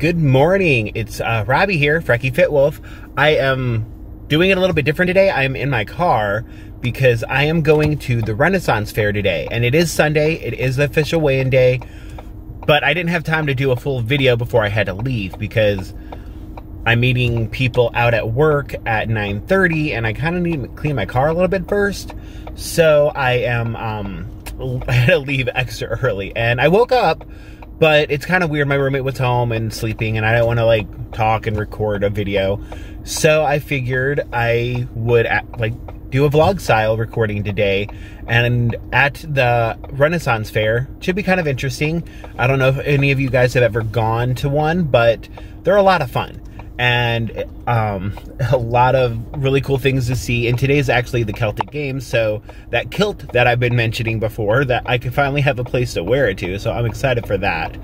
Good morning. It's uh, Robbie here, Freki Fitwolf. I am doing it a little bit different today. I am in my car because I am going to the Renaissance Fair today. And it is Sunday. It is the official weigh-in day. But I didn't have time to do a full video before I had to leave because I'm meeting people out at work at 9.30 and I kind of need to clean my car a little bit first. So I am, um, I had to leave extra early. And I woke up but it's kind of weird. My roommate was home and sleeping, and I don't want to like talk and record a video. So I figured I would like do a vlog style recording today. And at the Renaissance Fair, should be kind of interesting. I don't know if any of you guys have ever gone to one, but they're a lot of fun and um, a lot of really cool things to see. And today's actually the Celtic Games, so that kilt that I've been mentioning before, that I can finally have a place to wear it to. So I'm excited for that.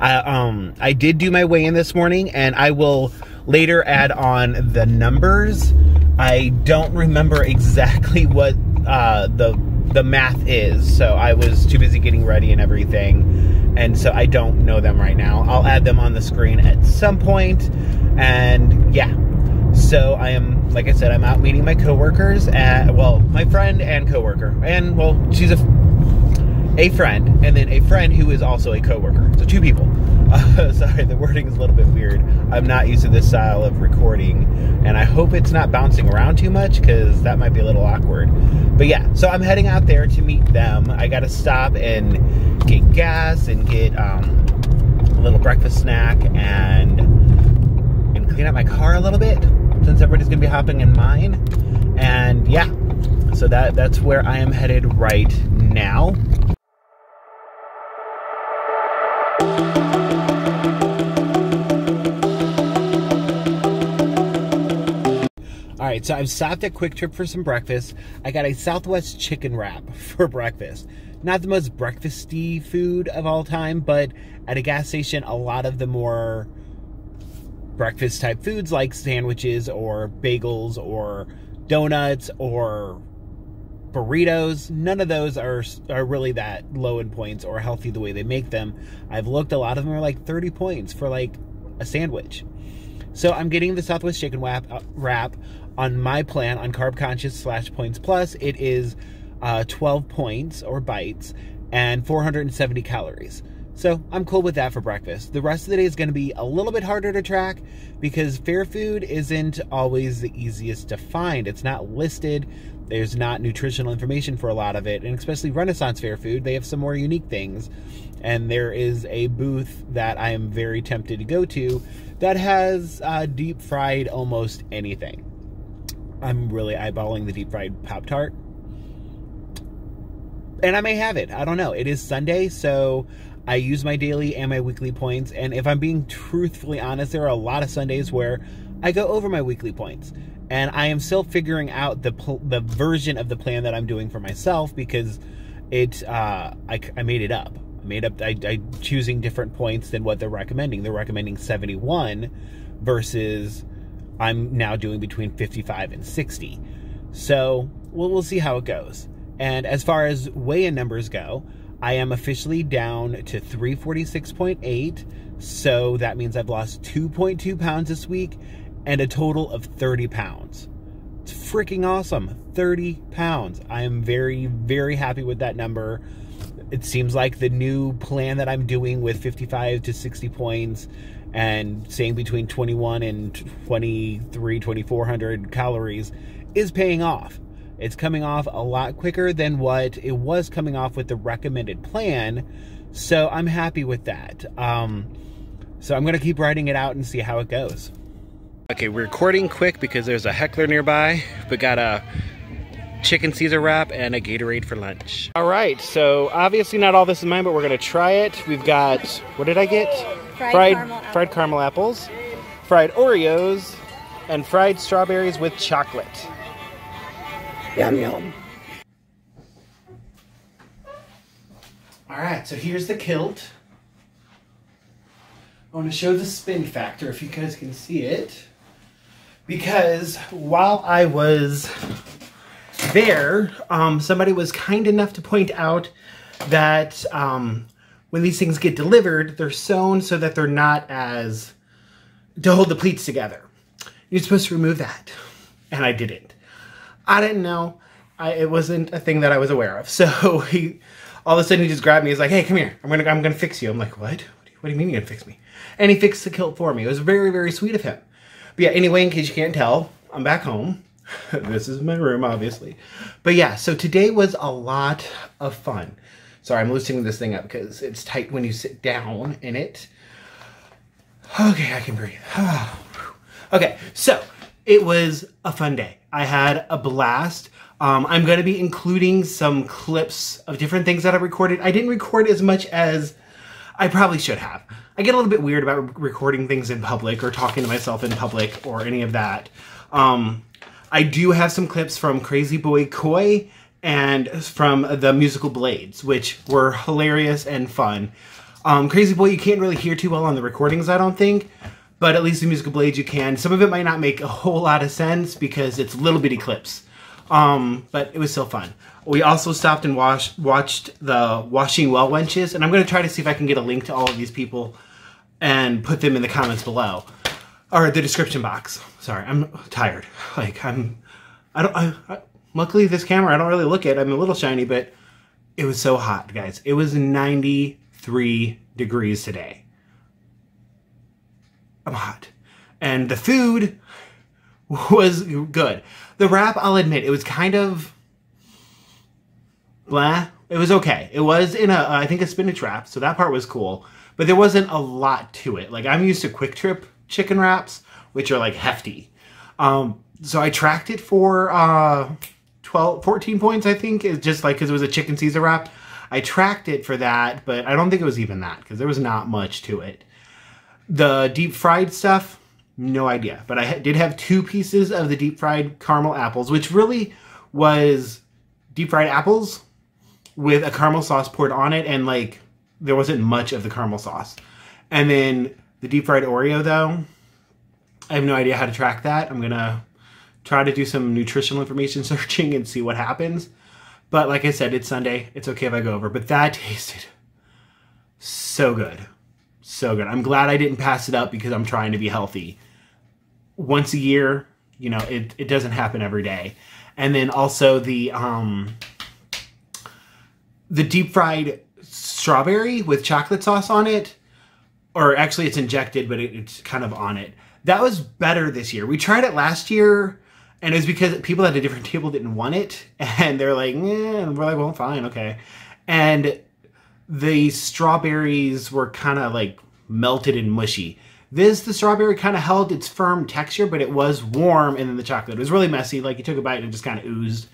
I, um, I did do my weigh in this morning, and I will later add on the numbers. I don't remember exactly what uh, the the math is, so I was too busy getting ready and everything, and so I don't know them right now. I'll add them on the screen at some point and yeah, so I am, like I said, I'm out meeting my coworkers at, well, my friend and coworker. And, well, she's a, a friend, and then a friend who is also a coworker. So two people. Uh, sorry, the wording is a little bit weird. I'm not used to this style of recording, and I hope it's not bouncing around too much because that might be a little awkward. But yeah, so I'm heading out there to meet them. I got to stop and get gas and get um, a little breakfast snack and clean up my car a little bit since everybody's gonna be hopping in mine. And yeah, so that that's where I am headed right now. Right, so I've stopped at QuikTrip for some breakfast. I got a Southwest chicken wrap for breakfast. Not the most breakfasty food of all time, but at a gas station, a lot of the more breakfast type foods like sandwiches or bagels or donuts or burritos none of those are are really that low in points or healthy the way they make them i've looked a lot of them are like 30 points for like a sandwich so i'm getting the southwest chicken wrap, uh, wrap on my plan on carb conscious slash points plus it is uh, 12 points or bites and 470 calories so I'm cool with that for breakfast. The rest of the day is going to be a little bit harder to track because fair food isn't always the easiest to find. It's not listed. There's not nutritional information for a lot of it, and especially Renaissance Fair food, they have some more unique things. And there is a booth that I am very tempted to go to that has uh, deep fried almost anything. I'm really eyeballing the deep fried Pop Tart. And I may have it. I don't know. It is Sunday, so I use my daily and my weekly points. And if I'm being truthfully honest, there are a lot of Sundays where I go over my weekly points. And I am still figuring out the the version of the plan that I'm doing for myself because it uh, I, I made it up. I made up. I, I choosing different points than what they're recommending. They're recommending 71 versus I'm now doing between 55 and 60. So we'll we'll see how it goes. And as far as weigh-in numbers go, I am officially down to 346.8. So that means I've lost 2.2 pounds this week and a total of 30 pounds. It's freaking awesome. 30 pounds. I am very, very happy with that number. It seems like the new plan that I'm doing with 55 to 60 points and saying between 21 and 23, 2400 calories is paying off. It's coming off a lot quicker than what it was coming off with the recommended plan. So I'm happy with that. Um, so I'm going to keep writing it out and see how it goes. Okay, we're recording quick because there's a heckler nearby. but got a chicken Caesar wrap and a Gatorade for lunch. All right, so obviously not all this is mine, but we're gonna try it. We've got, what did I get? Fried, fried caramel, fried caramel apples, fried Oreos, and fried strawberries with chocolate. Yum yum. All right, so here's the kilt. I want to show the spin factor if you guys can see it. Because while I was there, um, somebody was kind enough to point out that um, when these things get delivered, they're sewn so that they're not as to hold the pleats together. You're supposed to remove that, and I didn't. I didn't know. I, it wasn't a thing that I was aware of. So he, all of a sudden, he just grabbed me. He's like, "Hey, come here. I'm gonna, I'm gonna fix you." I'm like, "What? What do you mean you're gonna fix me?" And he fixed the kilt for me. It was very, very sweet of him. But yeah, anyway, in case you can't tell, I'm back home. this is my room, obviously. But yeah, so today was a lot of fun. Sorry, I'm loosening this thing up because it's tight when you sit down in it. Okay, I can breathe. okay, so it was a fun day. I had a blast. Um, I'm going to be including some clips of different things that I recorded. I didn't record as much as I probably should have. I get a little bit weird about recording things in public or talking to myself in public or any of that. Um, I do have some clips from Crazy Boy Coy and from the musical Blades, which were hilarious and fun. Um, Crazy Boy, you can't really hear too well on the recordings, I don't think, but at least the musical Blades you can. Some of it might not make a whole lot of sense because it's little bitty clips, um, but it was still fun. We also stopped and watched watched the Washing Well Wenches, and I'm going to try to see if I can get a link to all of these people and put them in the comments below or the description box. Sorry, I'm tired. Like I'm, I don't. I, I, luckily, this camera I don't really look at. I'm a little shiny, but it was so hot, guys. It was 93 degrees today. I'm hot, and the food was good. The wrap, I'll admit, it was kind of blah. It was okay. It was in a, I think, a spinach wrap, so that part was cool. But there wasn't a lot to it. Like I'm used to QuikTrip chicken wraps, which are like hefty. Um, so I tracked it for uh, 12, 14 points, I think, is just like because it was a chicken Caesar wrap. I tracked it for that, but I don't think it was even that because there was not much to it. The deep fried stuff, no idea. But I ha did have two pieces of the deep fried caramel apples, which really was deep fried apples with a caramel sauce poured on it, and like there wasn't much of the caramel sauce. And then the deep fried Oreo, though, I have no idea how to track that. I'm gonna try to do some nutritional information searching and see what happens. But like I said, it's Sunday. It's okay if I go over. But that tasted so good. So good. I'm glad I didn't pass it up because I'm trying to be healthy. Once a year, you know, it, it doesn't happen every day. And then also the um the deep fried strawberry with chocolate sauce on it or actually it's injected, but it, it's kind of on it. That was better this year. We tried it last year, and it was because people at a different table didn't want it, and they're like, yeah, we're like, well, fine, okay. And the strawberries were kind of like melted and mushy. This, the strawberry kind of held its firm texture, but it was warm, and then the chocolate. It was really messy. Like, you took a bite and it just kind of oozed.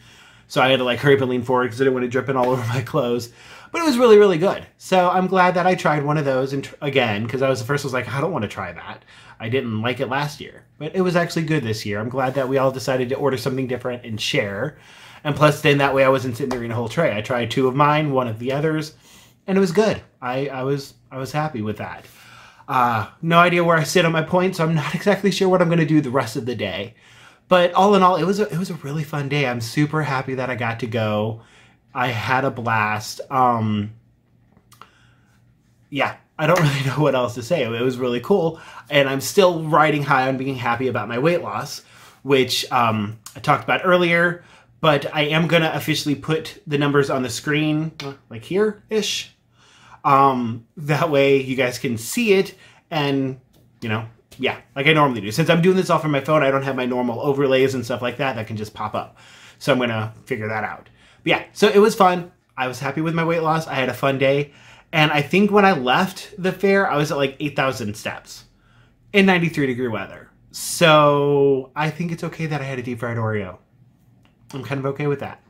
So I had to like hurry up and lean forward because I didn't want it dripping all over my clothes but it was really really good. So i'm glad that i tried one of those and again because i was the first was like i don't want to try that. I didn't like it last year but it was actually good this year. I'm glad that we all decided to order something different and share. And plus then that way i wasn't sitting there eating a whole tray. I tried two of mine one of the others and it was good. I i was i was happy with that. Uh no idea where i sit on my points so i'm not exactly sure what i'm going to do the rest of the day. But all in all it was a, it was a really fun day. I'm super happy that i got to go I had a blast. Um, yeah, I don't really know what else to say. It was really cool. And I'm still riding high on being happy about my weight loss, which um, I talked about earlier. But I am going to officially put the numbers on the screen, like here-ish. Um, that way you guys can see it and, you know, yeah, like I normally do. Since I'm doing this off of my phone, I don't have my normal overlays and stuff like that that can just pop up. So I'm going to figure that out. But yeah, so it was fun. I was happy with my weight loss. I had a fun day. And I think when I left the fair, I was at like 8,000 steps in 93 degree weather. So I think it's okay that I had a deep fried Oreo. I'm kind of okay with that.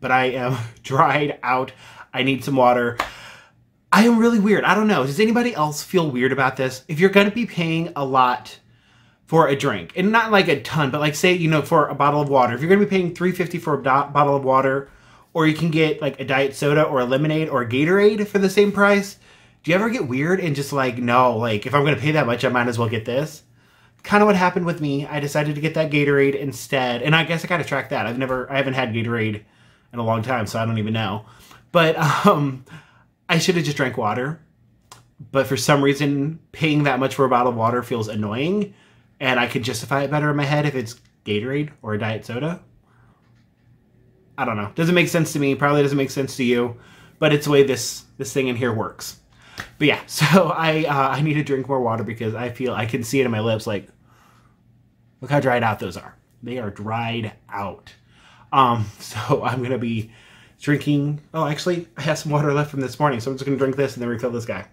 But I am dried out. I need some water. I am really weird. I don't know. Does anybody else feel weird about this? If you're going to be paying a lot for a drink, and not like a ton, but like say, you know, for a bottle of water, if you're going to be paying 350 for a bottle of water, or you can get like a diet soda or a lemonade or a Gatorade for the same price. Do you ever get weird and just like, no, like if I'm to pay that much, I might as well get this? Kind of what happened with me. I decided to get that Gatorade instead. And I guess I got to track that. I've never, I haven't had Gatorade in a long time, so I don't even know. But um, I should have just drank water but for some reason, paying that much for a bottle of water feels annoying, and I could justify it better in my head if it's Gatorade or a diet soda. I don't know. Doesn't make sense to me. Probably doesn't make sense to you, but it's the way this this thing in here works. But yeah, so I uh, I need to drink more water because I feel I can see it in my lips. Like, look how dried out those are. They are dried out. Um, so I'm gonna be drinking. Oh, actually, I have some water left from this morning, so I'm just gonna drink this and then refill this guy.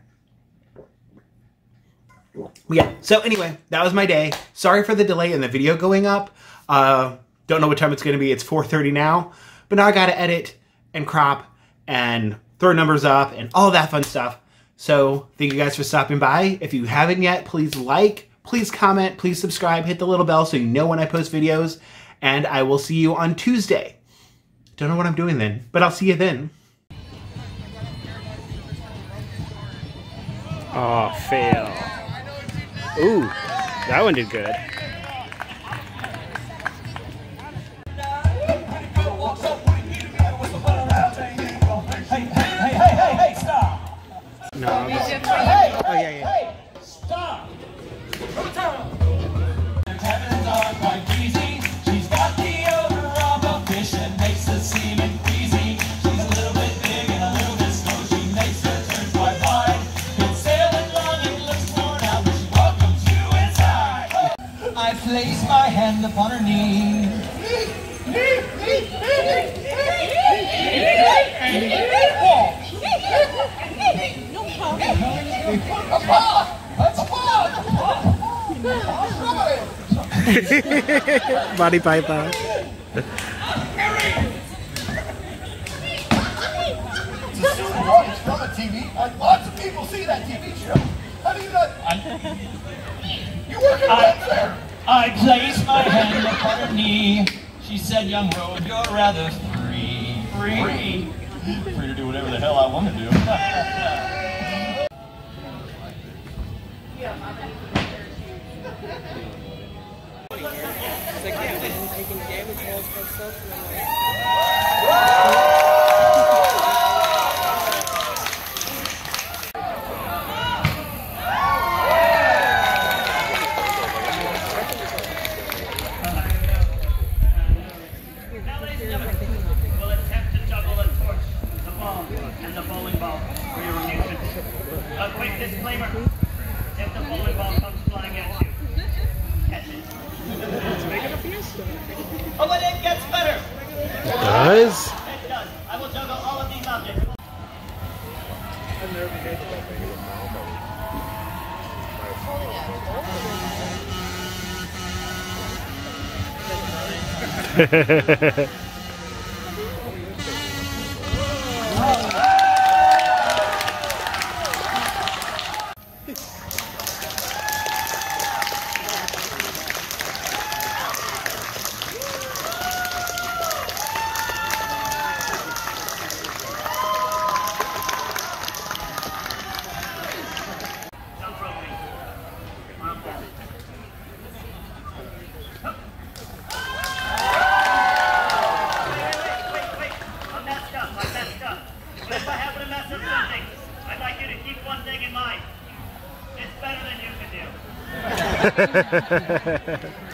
Yeah. So anyway, that was my day. Sorry for the delay in the video going up. Uh, don't know what time it's gonna be. It's 4:30 now, but now I gotta edit and crop and throw numbers up and all that fun stuff. So thank you guys for stopping by. If you haven't yet, please like, please comment, please subscribe, hit the little bell so you know when I post videos, and I will see you on Tuesday. Don't know what I'm doing then, but I'll see you then. Oh, fail. Ooh, that one did good. I place my hand upon her knee. Monty Python. It's from a TV. Like lots of people see that TV show. How do you not? You work at a I- fair. I placed my hand upon her knee. She said, young road, you're rather free. Free? Free to do whatever the hell I want to do. Now, ladies and gentlemen, we'll attempt to juggle a torch, the ball, and the bowling ball for your amusement. A quick disclaimer. If the bowling ball comes flying at you, catch it. Oh, but it gets better. Does? It does. I will juggle all of these objects. Jump rope me. Arm down. Wait, wait, wait. I'm messed up. I'm messed up. But if I happen to mess up something, I'd like you to mind. It's better than you can do.